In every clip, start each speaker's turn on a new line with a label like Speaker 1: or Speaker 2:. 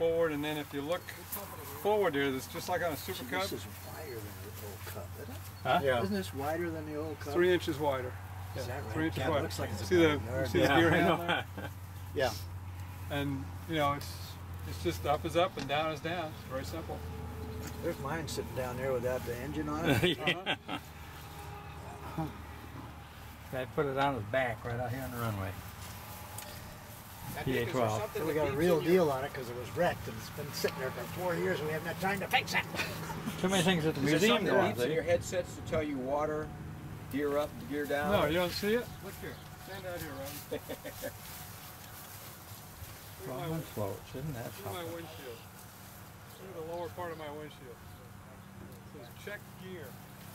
Speaker 1: forward, and then if you look forward here, it's just like on a Super
Speaker 2: See,
Speaker 1: Cub,
Speaker 2: this is wider than the old Cub, isn't it?
Speaker 3: Huh?
Speaker 4: Yeah.
Speaker 2: Isn't this wider than the old Cub?
Speaker 1: three inches wider.
Speaker 2: Is that right?
Speaker 1: Three inches
Speaker 2: Yeah, it
Speaker 1: wider.
Speaker 2: looks like it's
Speaker 1: see the
Speaker 2: yard.
Speaker 1: see
Speaker 3: Yeah,
Speaker 1: the deer
Speaker 3: I
Speaker 1: hand there?
Speaker 4: Yeah.
Speaker 1: And you know, it's it's just up is up and down is down. It's very simple.
Speaker 2: There's mine sitting down there without the engine on it.
Speaker 1: Uh-huh.
Speaker 3: I put it on his back right out here on the runway.
Speaker 4: I think is there
Speaker 3: PA-12.
Speaker 2: So we got a real deal on it because it was wrecked and it's been sitting there for four years and we haven't had time to fix it.
Speaker 3: Too many things at the
Speaker 4: Is there
Speaker 3: museum
Speaker 4: something
Speaker 3: to
Speaker 4: that beeps in your headsets to tell you water, gear up, gear down?
Speaker 1: No, you don't see it. Look here. Stand out here, Ron. Look my,
Speaker 3: Common
Speaker 1: look
Speaker 3: floats, isn't that
Speaker 1: at my windshield. Look the lower part of my windshield. It says check gear.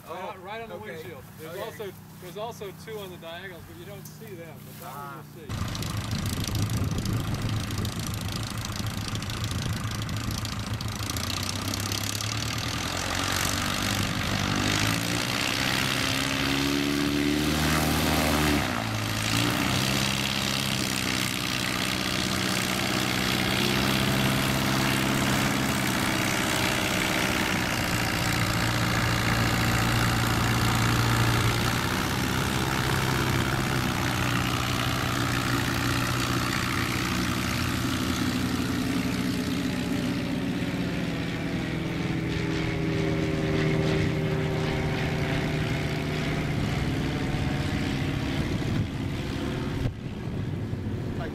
Speaker 1: Right,
Speaker 4: Oh,
Speaker 1: out- right on the
Speaker 4: okay.
Speaker 1: windshield. There's
Speaker 4: Okay.
Speaker 1: also there's also two on the diagonals, but you don't see them. But that
Speaker 4: Ah.
Speaker 1: one you'll see.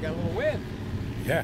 Speaker 1: got a little wind. Yeah.